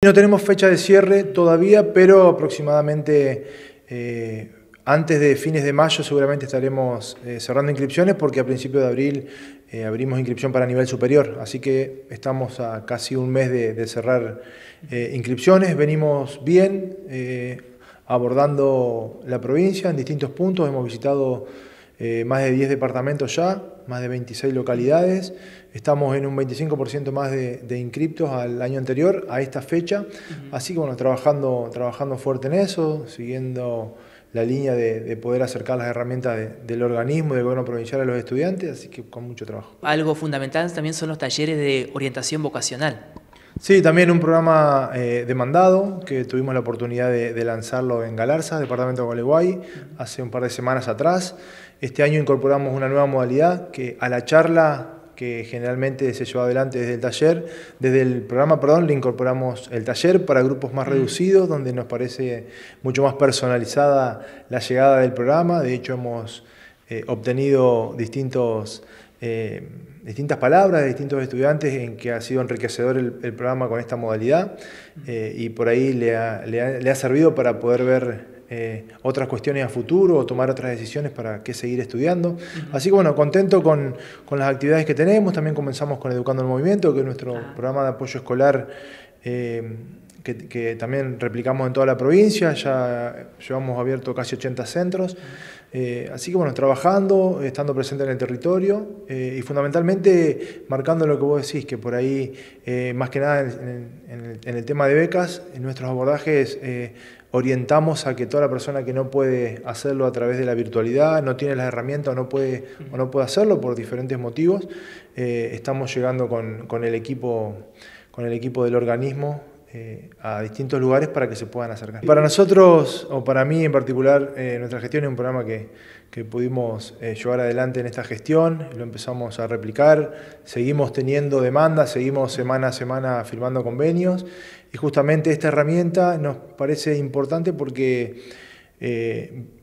No tenemos fecha de cierre todavía, pero aproximadamente eh, antes de fines de mayo seguramente estaremos eh, cerrando inscripciones porque a principios de abril eh, abrimos inscripción para nivel superior, así que estamos a casi un mes de, cerrar inscripciones, venimos bien abordando la provincia en distintos puntos, hemos visitado más de 10 departamentos ya, más de 26 localidades. Estamos en un 25% más de, de, inscriptos al año anterior, a esta fecha. Así que bueno, trabajando, trabajando fuerte en eso, siguiendo la línea de, poder acercar las herramientas del organismo, del gobierno provincial a los estudiantes, así que con mucho trabajo. Algo fundamental también son los talleres de orientación vocacional. Sí, también un programa eh, demandado que tuvimos la oportunidad de, lanzarlo en Galarza, departamento de Gualeguay, hace un par de semanas atrás. Este año incorporamos una nueva modalidad que a la charla que generalmente se lleva adelante desde el taller, desde el programa, perdón, le incorporamos el taller para grupos más mm. reducidos, donde nos parece mucho más personalizada la llegada del programa. De hecho, hemos eh, obtenido distintos eh, distintas palabras de distintos estudiantes en que ha sido enriquecedor el, programa con esta modalidad eh, y por ahí le ha, servido para poder ver eh, otras cuestiones a futuro o tomar otras decisiones para qué seguir estudiando. Así que bueno, contento con, las actividades que tenemos, también comenzamos con Educando el Movimiento, que es nuestro ah. programa de apoyo escolar que, también replicamos en toda la provincia, ya llevamos abierto casi 80 centros, eh, así que bueno, trabajando, estando presente en el territorio eh, y fundamentalmente marcando lo que vos decís, que por ahí, eh, más que nada en, el, tema de becas, en nuestros abordajes orientamos a que toda la persona que no puede hacerlo a través de la virtualidad, no tiene las herramientas o no puede, o no puede hacerlo por diferentes motivos, estamos llegando con, con el equipo con el equipo del organismo eh, a distintos lugares para que se puedan acercar. Para nosotros, o para mí en particular, eh, nuestra gestión es un programa que, que pudimos eh, llevar adelante en esta gestión, lo empezamos a replicar, seguimos teniendo demandas, seguimos semana a semana firmando convenios. Y justamente esta herramienta nos parece importante porque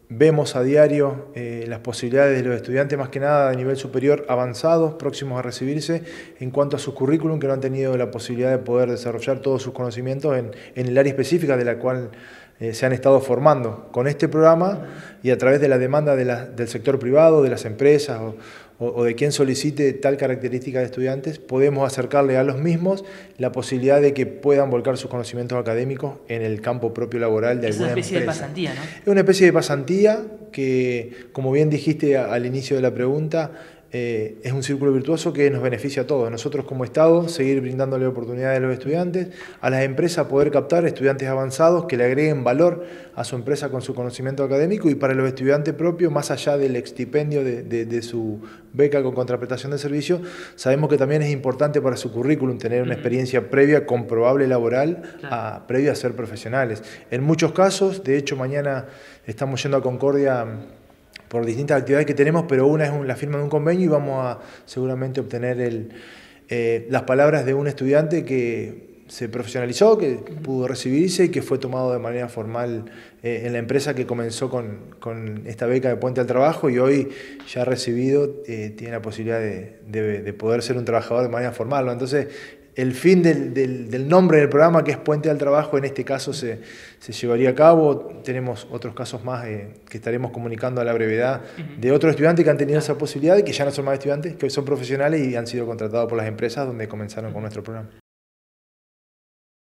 Vemos a diario eh, las posibilidades de los estudiantes, más que nada de nivel superior, avanzados, próximos a recibirse, en cuanto a sus currículum, que no han tenido la posibilidad de poder desarrollar todos sus conocimientos en, el área específica de la cual eh, se han estado formando. Con este programa y a través de la demanda del sector privado, de las empresas o, o, de quien solicite tal característica de estudiantes, podemos acercarle a los mismos la posibilidad de que puedan volcar sus conocimientos académicos en el campo propio laboral de alguna empresa. Es una especie de pasantía, ¿no? Es una especie de pasantía que, como bien dijiste al inicio de la pregunta, eh, es un círculo virtuoso que nos beneficia a todos. Nosotros como Estado, seguir brindándole oportunidades a los estudiantes, a las empresas poder captar estudiantes avanzados que le agreguen valor a su empresa con su conocimiento académico y para los estudiantes propios, más allá del extipendio de, su beca con contraprestación de servicio, sabemos que también es importante para su currículum tener una experiencia previa comprobable laboral, a, previa a ser profesionales. En muchos casos, de hecho mañana estamos yendo a Concordia por distintas actividades que tenemos, pero una es la firma de un convenio y vamos a seguramente obtener eh, las palabras de un estudiante que se profesionalizó, que pudo recibirse y que fue tomado de manera formal eh, en la empresa que comenzó con, esta beca de Puente al Trabajo y hoy ya recibido, eh, tiene la posibilidad de, poder ser un trabajador de manera formal. Entonces, el fin del, del, nombre del programa, que es Puente al Trabajo, en este caso se, se llevaría a cabo. Tenemos otros casos más eh, que estaremos comunicando a la brevedad de otros estudiantes que han tenido esa posibilidad y que ya no son más estudiantes, que hoy son profesionales y han sido contratados por las empresas donde comenzaron con nuestro programa.